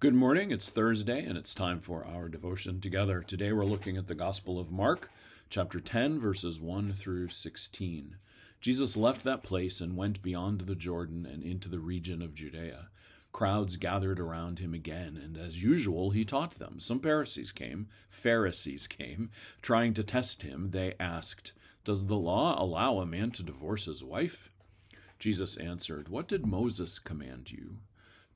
Good morning. It's Thursday and it's time for our devotion together. Today we're looking at the Gospel of Mark, chapter 10, verses 1 through 16. Jesus left that place and went beyond the Jordan and into the region of Judea. Crowds gathered around him again, and as usual, he taught them. Some Pharisees came, Pharisees came, trying to test him. They asked, Does the law allow a man to divorce his wife? Jesus answered, What did Moses command you?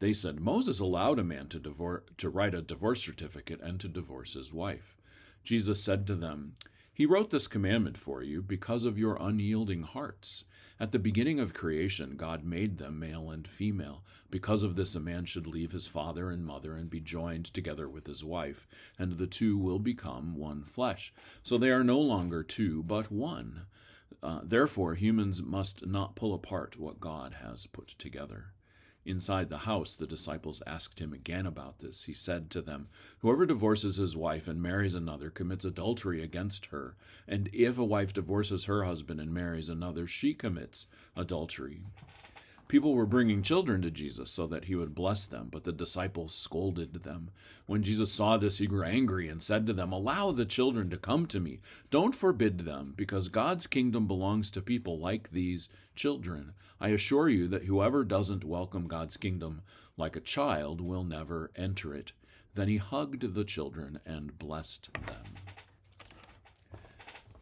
They said Moses allowed a man to, to write a divorce certificate and to divorce his wife. Jesus said to them, He wrote this commandment for you because of your unyielding hearts. At the beginning of creation, God made them male and female. Because of this, a man should leave his father and mother and be joined together with his wife, and the two will become one flesh. So they are no longer two, but one. Uh, therefore, humans must not pull apart what God has put together. Inside the house, the disciples asked him again about this. He said to them, Whoever divorces his wife and marries another commits adultery against her. And if a wife divorces her husband and marries another, she commits adultery. People were bringing children to Jesus so that he would bless them, but the disciples scolded them. When Jesus saw this, he grew angry and said to them, Allow the children to come to me. Don't forbid them, because God's kingdom belongs to people like these children. I assure you that whoever doesn't welcome God's kingdom like a child will never enter it. Then he hugged the children and blessed them.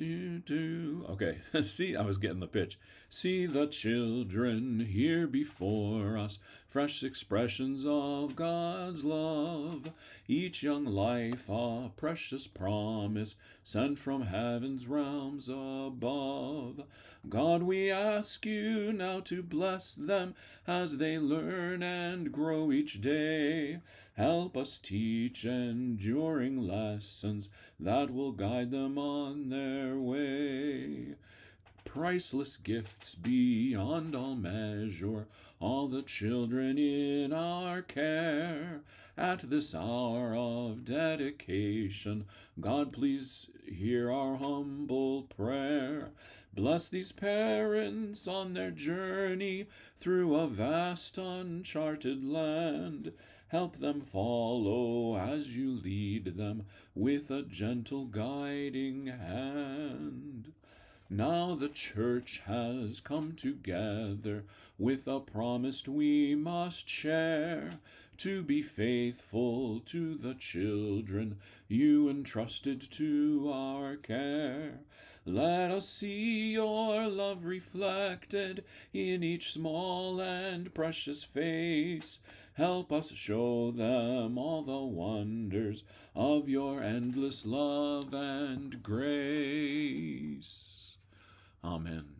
Okay, see, I was getting the pitch. See the children here before us, fresh expressions of God's love. Each young life a precious promise sent from heaven's realms above. God, we ask you now to bless them as they learn and grow each day. Help us teach enduring lessons that will guide them on their way. Priceless gifts beyond all measure, all the children in our care. At this hour of dedication, God, please hear our humble prayer. Bless these parents on their journey through a vast uncharted land. Help them follow as you lead them with a gentle guiding hand. Now the church has come together with a promise we must share to be faithful to the children you entrusted to our care. Let us see your love reflected in each small and precious face. Help us show them all the wonders of your endless love and grace. Amen.